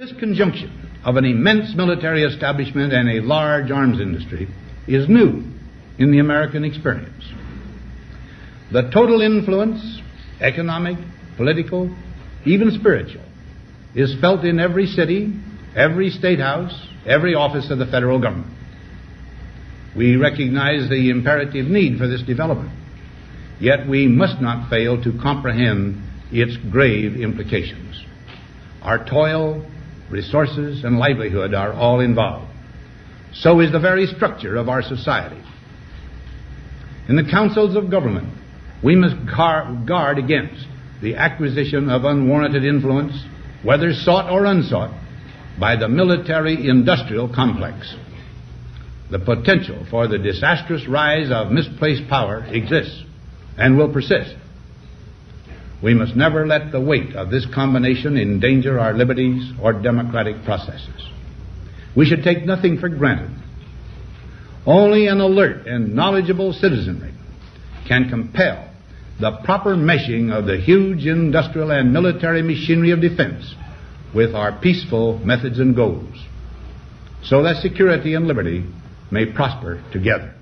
This conjunction of an immense military establishment and a large arms industry is new in the American experience. The total influence, economic, political, even spiritual, is felt in every city, every state house, every office of the federal government. We recognize the imperative need for this development, yet we must not fail to comprehend its grave implications. Our toil, resources, and livelihood are all involved. So is the very structure of our society. In the councils of government, we must guard against the acquisition of unwarranted influence, whether sought or unsought, by the military industrial complex. The potential for the disastrous rise of misplaced power exists and will persist. We must never let the weight of this combination endanger our liberties or democratic processes. We should take nothing for granted. Only an alert and knowledgeable citizenry can compel the proper meshing of the huge industrial and military machinery of defense with our peaceful methods and goals, so that security and liberty may prosper together.